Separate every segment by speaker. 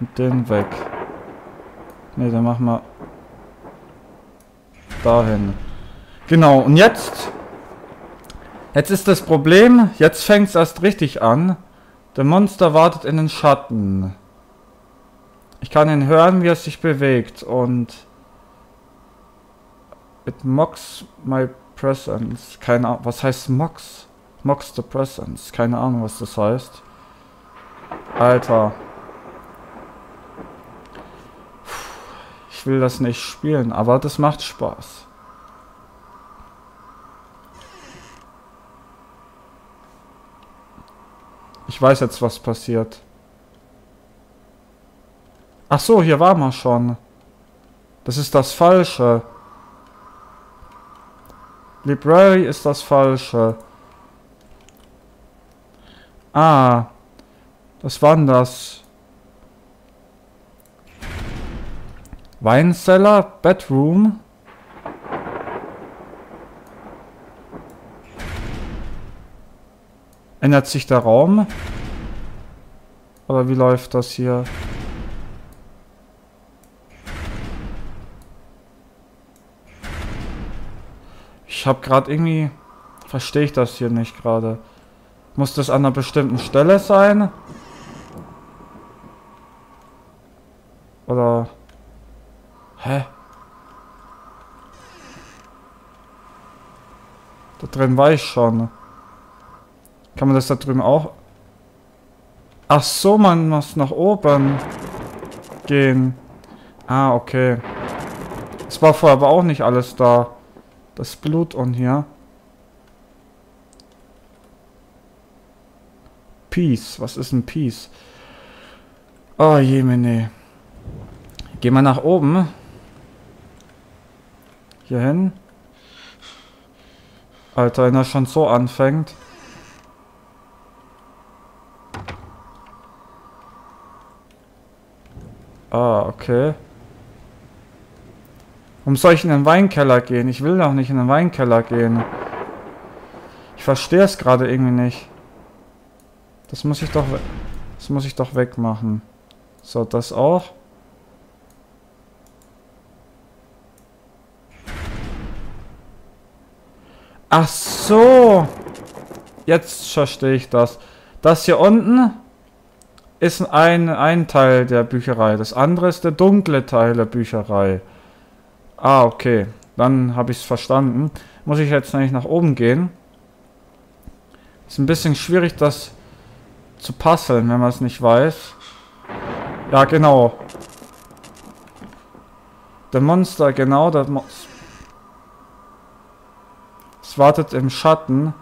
Speaker 1: Und den weg. Ne, dann machen wir dahin. Genau, und jetzt Jetzt ist das Problem, jetzt fängt es erst richtig an. Der Monster wartet in den Schatten. Ich kann ihn hören, wie er sich bewegt und it mocks my presence. Keine Ahnung, was heißt mocks? Mocks the presence. Keine Ahnung, was das heißt. Alter. Will das nicht spielen, aber das macht Spaß. Ich weiß jetzt, was passiert. Ach so, hier waren wir schon. Das ist das Falsche. Library ist das Falsche. Ah. Was war denn das? Weincellar? Bedroom? Ändert sich der Raum? Oder wie läuft das hier? Ich habe gerade irgendwie... Verstehe ich das hier nicht gerade. Muss das an einer bestimmten Stelle sein? Oder... Hä? Da drin war ich schon. Kann man das da drüben auch... Ach so, man muss nach oben gehen. Ah, okay. Es war vorher aber auch nicht alles da. Das Blut und hier. Peace. Was ist ein Peace? Oh jemine. Gehen wir nach oben. Hier hin. Alter, wenn er schon so anfängt. Ah, okay. Warum soll ich in den Weinkeller gehen? Ich will doch nicht in den Weinkeller gehen. Ich verstehe es gerade irgendwie nicht. Das muss ich doch... Das muss ich doch wegmachen. So, das auch. Ach so. Jetzt verstehe ich das. Das hier unten ist ein, ein Teil der Bücherei. Das andere ist der dunkle Teil der Bücherei. Ah, okay. Dann habe ich es verstanden. Muss ich jetzt eigentlich nach oben gehen. Ist ein bisschen schwierig, das zu puzzeln, wenn man es nicht weiß. Ja, genau. Der Monster, genau, das Wartet im Schatten.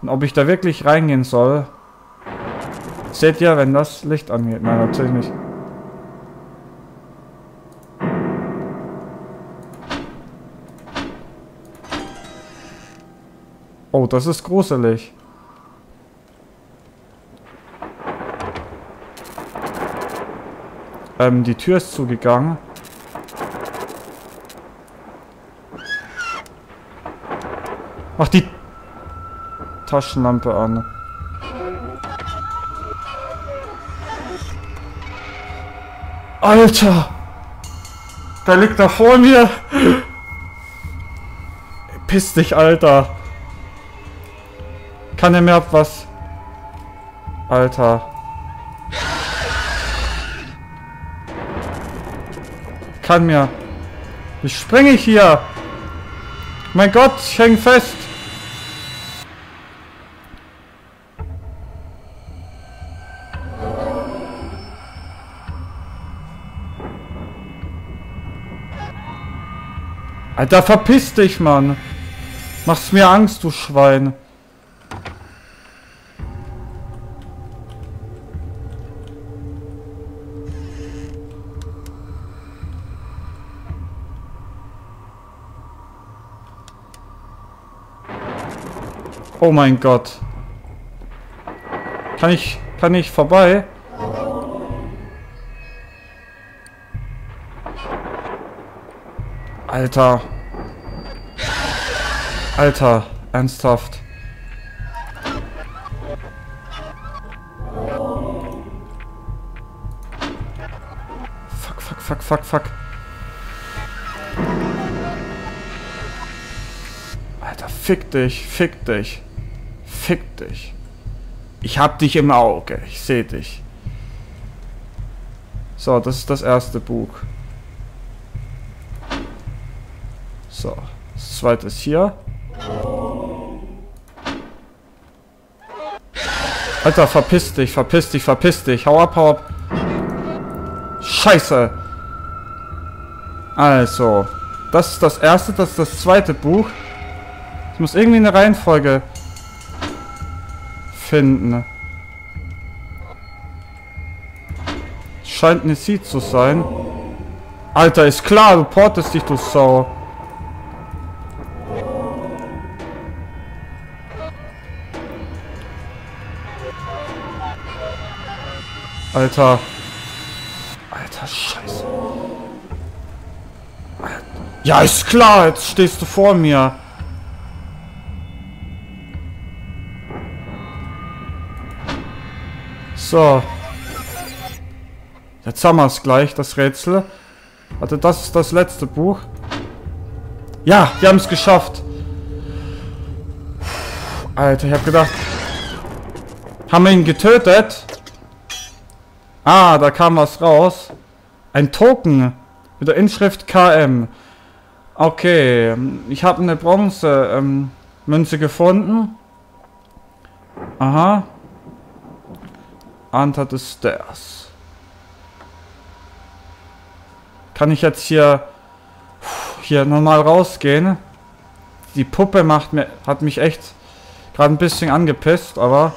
Speaker 1: Und ob ich da wirklich reingehen soll, Seht ihr, wenn das Licht angeht? Nein, natürlich nicht. Oh, das ist gruselig. Ähm, die Tür ist zugegangen. Mach die Taschenlampe an. Alter! Da liegt da vor mir! Piss dich, Alter! Kann er mir ab was? Alter. Kann mir. Wie springe ich hier? Mein Gott, ich häng fest. Alter, verpiss dich, Mann. Machst mir Angst, du Schwein. Oh mein Gott. Kann ich, kann ich vorbei? Alter. Alter, ernsthaft. fuck, fuck, fuck. Alter, fick dich, fick dich. Fick dich. Ich hab dich im Auge. Ich seh dich. So, das ist das erste Buch. So, das zweite ist hier. Alter, verpiss dich, verpiss dich, verpiss dich. Hau ab, hau ab. Scheiße. Also, das ist das erste, das ist das zweite Buch. Ich muss irgendwie eine Reihenfolge finden. Scheint eine Sie zu sein. Alter, ist klar, du portest dich, du Sau. Alter. Alter, scheiße. Ja, ist klar, jetzt stehst du vor mir. So. Jetzt haben wir es gleich, das Rätsel. Warte, das ist das letzte Buch. Ja, wir haben es geschafft. Alter, ich habe gedacht... Haben wir ihn getötet? Ah, da kam was raus. Ein Token mit der Inschrift KM. Okay, ich habe eine Bronze ähm, Münze gefunden. Aha. Under the Stairs. Kann ich jetzt hier hier nochmal rausgehen? Die Puppe macht mir hat mich echt gerade ein bisschen angepisst, aber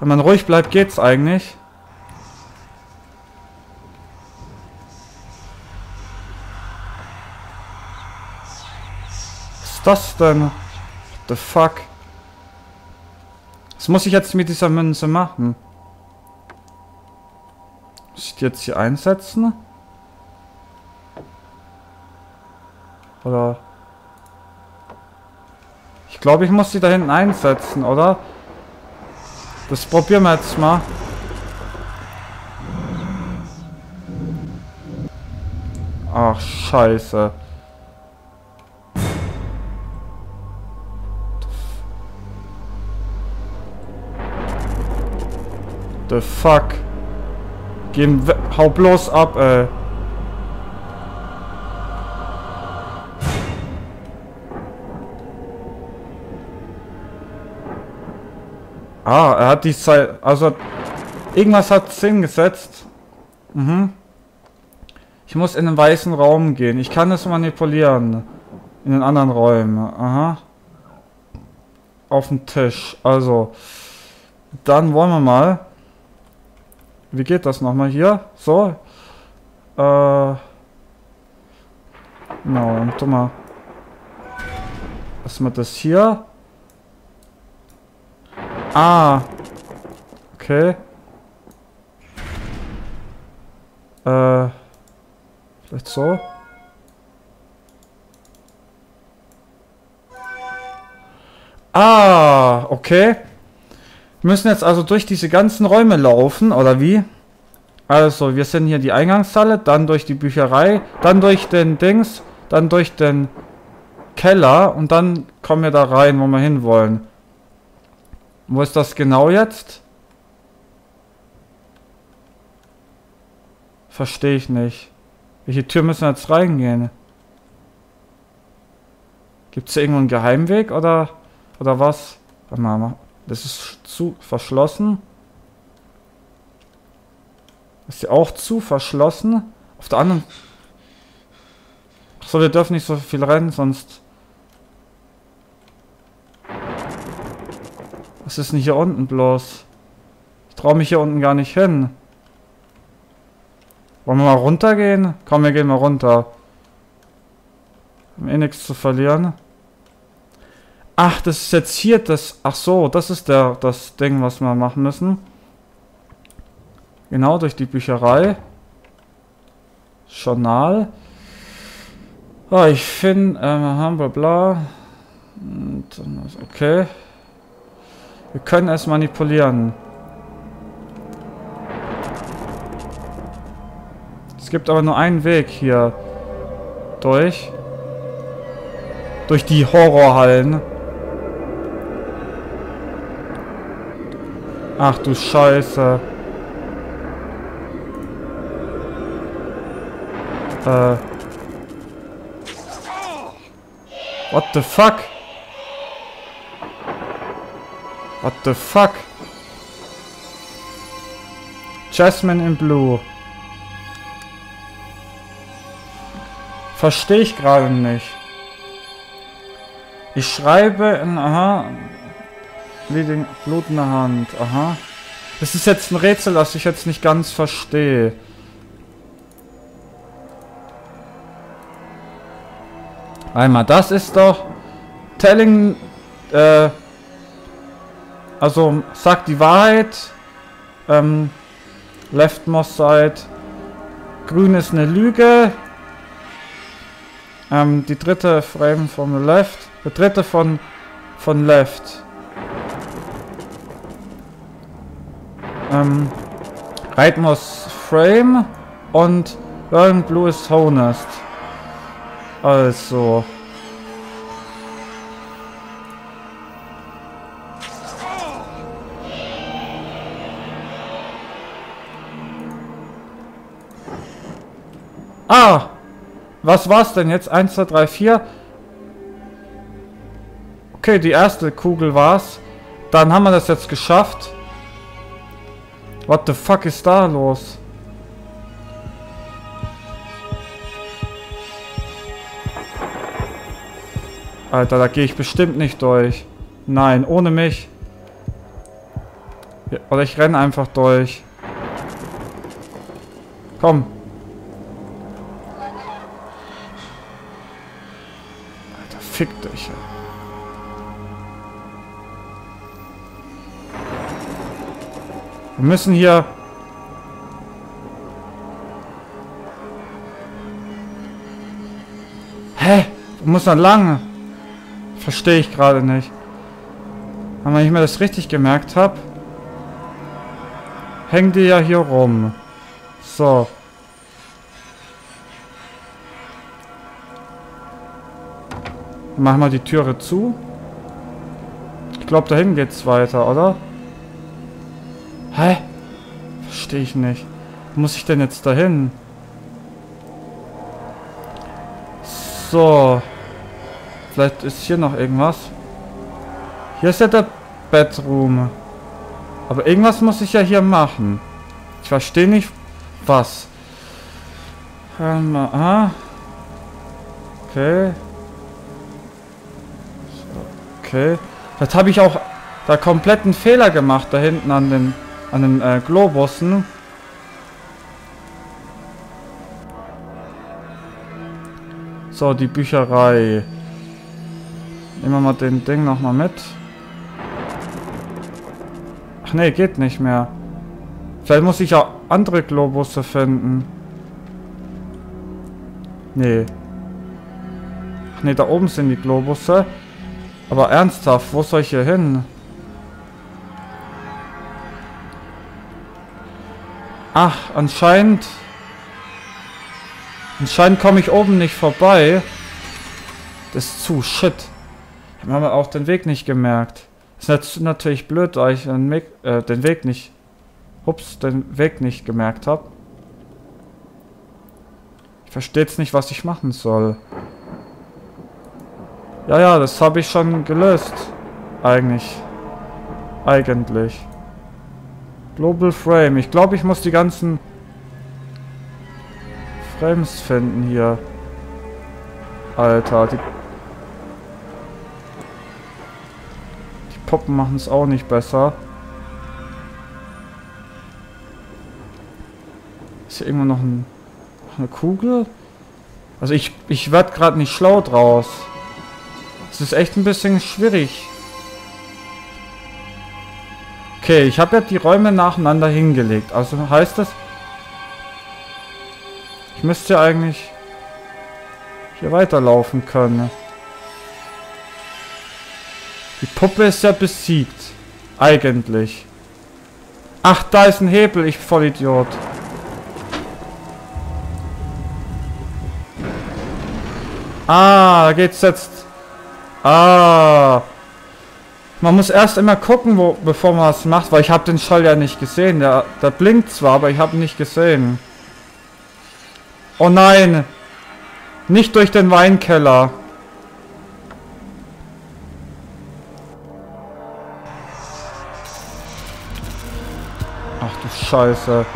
Speaker 1: wenn man ruhig bleibt, geht's eigentlich. Ist das denn? The fuck? Was muss ich jetzt mit dieser Münze machen? Muss ich die jetzt hier einsetzen? Oder... Ich glaube, ich muss sie da hinten einsetzen, oder? Das probieren wir jetzt mal. Ach, scheiße. The fuck? Geh, hau bloß ab, ey. Ah, er hat die Zeit, also irgendwas hat Sinn gesetzt. Mhm. Ich muss in den weißen Raum gehen. Ich kann es manipulieren. In den anderen Räumen. Aha. Auf dem Tisch. Also. Dann wollen wir mal. Wie geht das nochmal hier? So. Äh. Genau, und tu mal. Erstmal das hier. Ah. Okay. Äh. Vielleicht so. Ah, okay. Müssen jetzt also durch diese ganzen Räume laufen, oder wie? Also, wir sind hier die Eingangshalle, dann durch die Bücherei, dann durch den Dings, dann durch den Keller und dann kommen wir da rein, wo wir hinwollen. Wo ist das genau jetzt? Verstehe ich nicht. Welche Tür müssen wir jetzt reingehen? Gibt es irgendwo einen Geheimweg oder, oder was? Warte mal, das ist zu verschlossen. Ist ja auch zu verschlossen. Auf der anderen... Achso, wir dürfen nicht so viel rennen, sonst... Was ist denn hier unten bloß? Ich traue mich hier unten gar nicht hin. Wollen wir mal runtergehen? Komm, wir gehen mal runter. Haben eh nichts zu verlieren. Ach, das ist jetzt hier das... Ach so, das ist der das Ding, was wir machen müssen. Genau, durch die Bücherei. Journal. Ah, ich finde... Ähm, bla bla. Okay. Wir können es manipulieren. Es gibt aber nur einen Weg hier durch. Durch die Horrorhallen. Ach du Scheiße. Äh. What the fuck? What the fuck? Jasmine in Blue. Verstehe ich gerade nicht. Ich schreibe in, aha, Bleeding, der Hand, aha. Das ist jetzt ein Rätsel, das ich jetzt nicht ganz verstehe. Einmal, das ist doch Telling, äh, also sagt die Wahrheit, ähm, Leftmost Side, grün ist eine Lüge, ähm, die dritte Frame vom Left. Der dritte von, von Left. Ähm, Rightmost Frame und Burn Blue ist Honest. Also. Ah! Was war's denn jetzt? 1, 2, 3, 4. Okay, die erste Kugel war's. Dann haben wir das jetzt geschafft. What the fuck ist da los? Alter, da gehe ich bestimmt nicht durch. Nein, ohne mich. Oder ich renne einfach durch. Komm, Fickt euch. Wir müssen hier... Hä? Wo muss man lang? Verstehe ich gerade nicht. Aber wenn ich mir das richtig gemerkt habe, hängen die ja hier rum. So. Mach mal die Türe zu. Ich glaube, dahin geht's weiter, oder? Hä? Verstehe ich nicht. Muss ich denn jetzt dahin? So. Vielleicht ist hier noch irgendwas. Hier ist ja der Bedroom. Aber irgendwas muss ich ja hier machen. Ich verstehe nicht, was. Ähm, ah. Okay. Okay. Jetzt habe ich auch da kompletten Fehler gemacht, da hinten an den, an den äh, Globussen. So, die Bücherei. Nehmen wir mal den Ding nochmal mit. Ach nee, geht nicht mehr. Vielleicht muss ich auch andere Globusse finden. Nee. Ach nee, da oben sind die Globusse. Aber ernsthaft, wo soll ich hier hin? Ach, anscheinend... Anscheinend komme ich oben nicht vorbei. Das ist zu shit. Ich habe auch den Weg nicht gemerkt. Ist natürlich blöd, da ich den Weg, äh, den Weg nicht... Ups, den Weg nicht gemerkt habe. Ich verstehe jetzt nicht, was ich machen soll. Ja, ja, das habe ich schon gelöst. Eigentlich. Eigentlich. Global Frame. Ich glaube, ich muss die ganzen Frames finden hier. Alter, die... Die Puppen machen es auch nicht besser. Ist hier irgendwo noch, ein, eine Kugel? Also ich, ich werde gerade nicht schlau draus. Es ist echt ein bisschen schwierig. Okay, ich habe ja die Räume nacheinander hingelegt. Also heißt das... Ich müsste ja eigentlich hier weiterlaufen können. Die Puppe ist ja besiegt. Eigentlich. Ach, da ist ein Hebel, ich Vollidiot. Ah, da geht's jetzt. Ah. Man muss erst immer gucken, wo, bevor man was macht, weil ich habe den Schall ja nicht gesehen. Der, der blinkt zwar, aber ich habe ihn nicht gesehen. Oh nein! Nicht durch den Weinkeller. Ach du Scheiße.